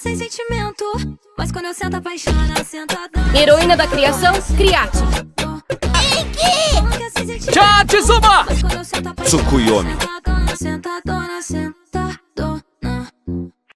sem sentimento. Mas quando eu sento apaixona, sentadona. Heroína da criação, Criate. Não quer Tchau, Tsuma! Tsukuyomi. sentadona, sentadona.